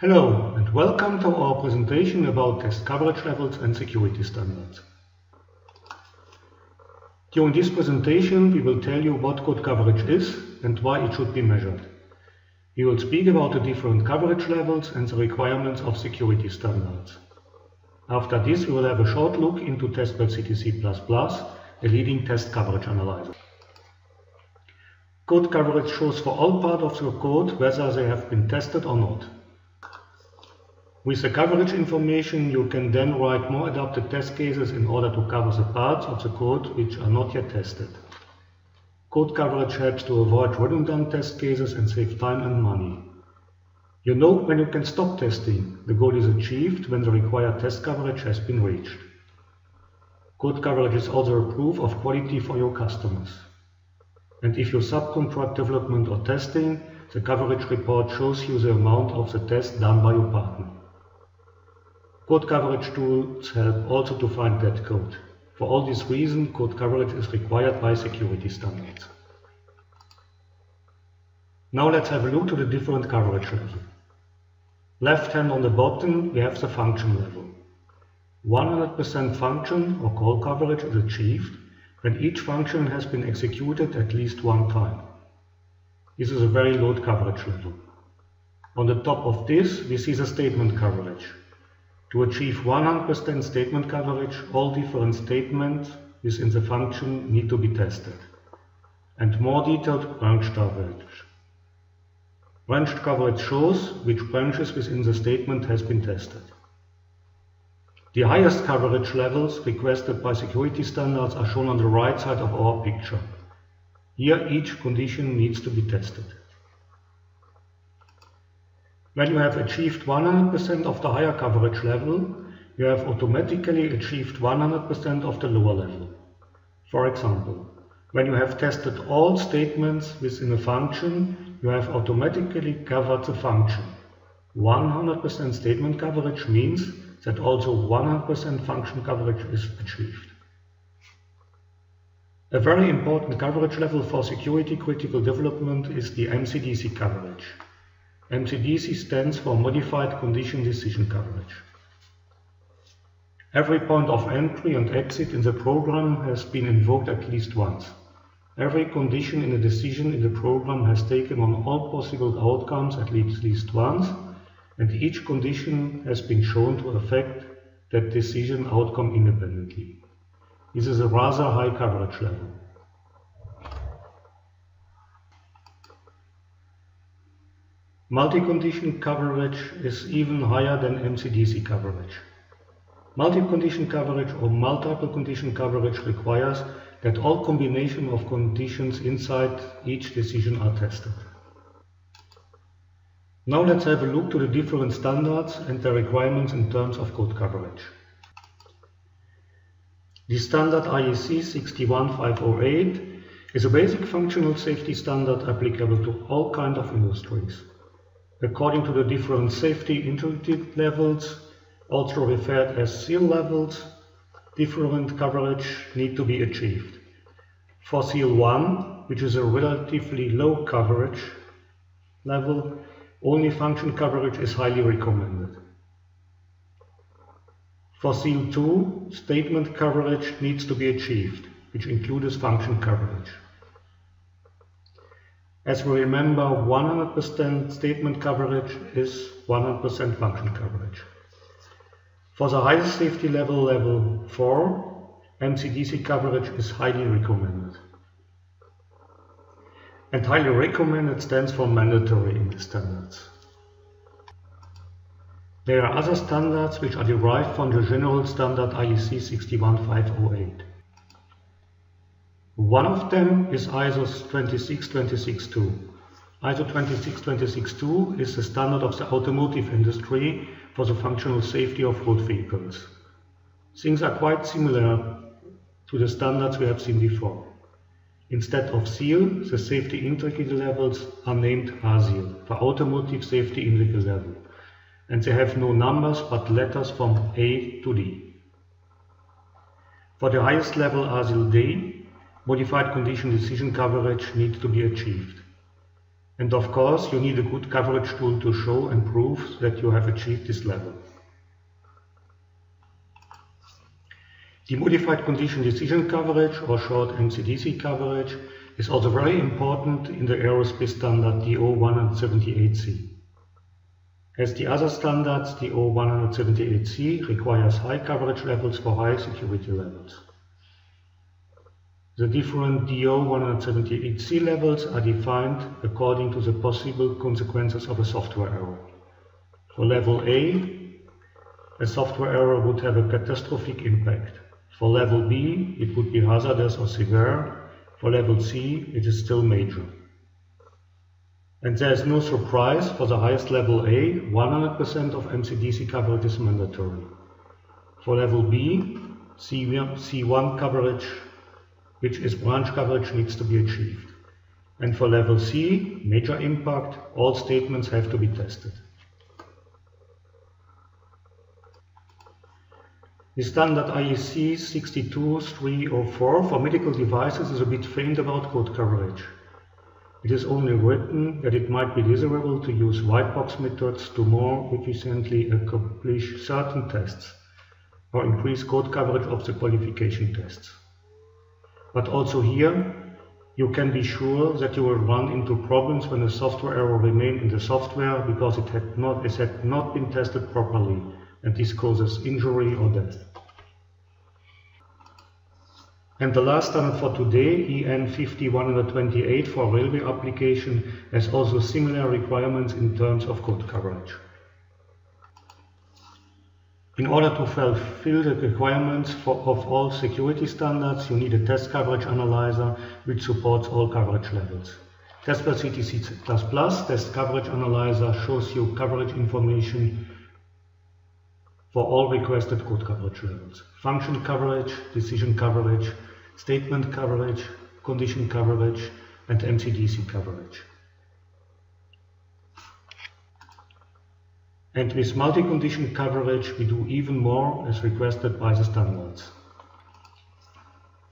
Hello and welcome to our presentation about test coverage levels and security standards. During this presentation we will tell you what code coverage is and why it should be measured. We will speak about the different coverage levels and the requirements of security standards. After this we will have a short look into Testwell CTC++, a leading test coverage analyzer. Code coverage shows for all parts of your code whether they have been tested or not. With the coverage information you can then write more adapted test cases in order to cover the parts of the code which are not yet tested. Code coverage helps to avoid redundant test cases and save time and money. You know when you can stop testing. The goal is achieved when the required test coverage has been reached. Code coverage is also a proof of quality for your customers. And if you subcontract development or testing, the coverage report shows you the amount of the test done by your partner. Code coverage tools help also to find dead code. For all these reasons, code coverage is required by security standards. Now let's have a look to the different coverage levels. Left hand on the bottom, we have the function level. 100% function or call coverage is achieved when each function has been executed at least one time. This is a very low coverage level. On the top of this, we see the statement coverage. To achieve 100% statement coverage, all different statements within the function need to be tested. And more detailed branch coverage. Branched coverage shows which branches within the statement has been tested. The highest coverage levels requested by security standards are shown on the right side of our picture. Here each condition needs to be tested. When you have achieved 100% of the higher coverage level, you have automatically achieved 100% of the lower level. For example, when you have tested all statements within a function, you have automatically covered the function. 100% statement coverage means that also 100% function coverage is achieved. A very important coverage level for security critical development is the MCDC coverage. MCDC stands for Modified Condition Decision Coverage. Every point of entry and exit in the program has been invoked at least once. Every condition in a decision in the program has taken on all possible outcomes at least once, and each condition has been shown to affect that decision outcome independently. This is a rather high coverage level. Multi-condition coverage is even higher than MCDC coverage. Multi-condition coverage or multiple condition coverage requires that all combination of conditions inside each decision are tested. Now let's have a look to the different standards and their requirements in terms of code coverage. The standard IEC 61508 is a basic functional safety standard applicable to all kinds of industries according to the different safety integrity levels, also referred as SIL levels, different coverage need to be achieved. For SIL 1, which is a relatively low coverage level, only function coverage is highly recommended. For SIL 2, statement coverage needs to be achieved, which includes function coverage. As we remember, 100% statement coverage is 100% function coverage. For the highest safety level, level 4, MCDC coverage is highly recommended. And highly recommended stands for mandatory in the standards. There are other standards which are derived from the general standard IEC 61508. One of them is ISO 26262. ISO 26262 is the standard of the automotive industry for the functional safety of road vehicles. Things are quite similar to the standards we have seen before. Instead of SIL, the safety integrity levels are named ASIL, for Automotive Safety Integrity Level, and they have no numbers but letters from A to D. For the highest level ASIL D, modified condition decision coverage needs to be achieved. And of course, you need a good coverage tool to show and prove that you have achieved this level. The modified condition decision coverage, or short MCDC coverage, is also very important in the aerospace standard DO178C. As the other standards, DO178C requires high coverage levels for high security levels. The different DO178C levels are defined according to the possible consequences of a software error. For level A, a software error would have a catastrophic impact. For level B, it would be hazardous or severe. For level C, it is still major. And there is no surprise, for the highest level A, 100% of MCDC coverage is mandatory. For level B, C1 coverage which is branch coverage needs to be achieved. And for level C, major impact, all statements have to be tested. The standard IEC 62304 for medical devices is a bit faint about code coverage. It is only written that it might be desirable to use white box methods to more efficiently accomplish certain tests or increase code coverage of the qualification tests. But also here, you can be sure that you will run into problems when a software error remains in the software because it had not, it had not been tested properly and this causes injury or death. And the last standard for today, EN 5128 for railway application, has also similar requirements in terms of code coverage. In order to fulfill the requirements for, of all security standards, you need a test coverage analyzer which supports all coverage levels. Testwell CTC++ test coverage analyzer shows you coverage information for all requested code coverage levels. Function coverage, decision coverage, statement coverage, condition coverage, and MCDC coverage. And with multi-condition coverage, we do even more as requested by the standards.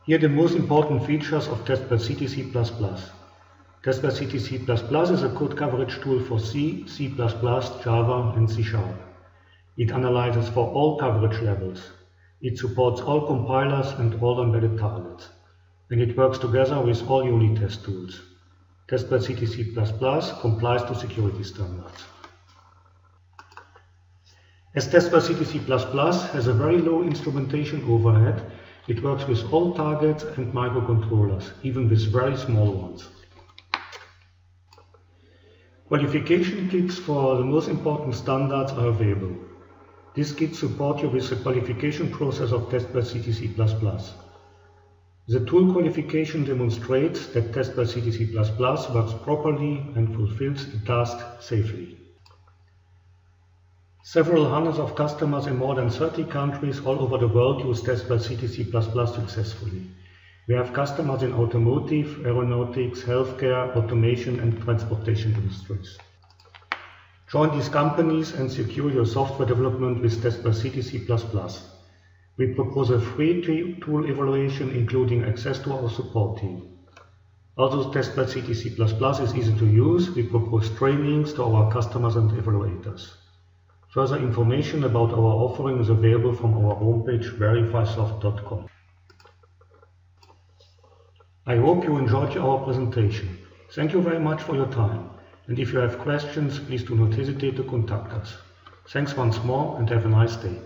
Here the most important features of Testwell CTC++. Testwell CTC++ is a code coverage tool for C, C++, Java and C Sharp. It analyzes for all coverage levels. It supports all compilers and all embedded targets. And it works together with all unit test tools. Testwell CTC++ complies to security standards. As Testwell CTC++ has a very low instrumentation overhead, it works with all targets and microcontrollers, even with very small ones. Qualification kits for the most important standards are available. These kits support you with the qualification process of Testwell CTC++. The tool qualification demonstrates that Testwell CTC++ works properly and fulfills the task safely. Several hundreds of customers in more than 30 countries all over the world use Testwell CTC++ successfully. We have customers in automotive, aeronautics, healthcare, automation and transportation industries. Join these companies and secure your software development with Testwell CTC++. We propose a free tool evaluation including access to our support team. Although Testwell CTC++ is easy to use, we propose trainings to our customers and evaluators. Further information about our offering is available from our homepage verifysoft.com. I hope you enjoyed our presentation. Thank you very much for your time. And if you have questions, please do not hesitate to contact us. Thanks once more and have a nice day.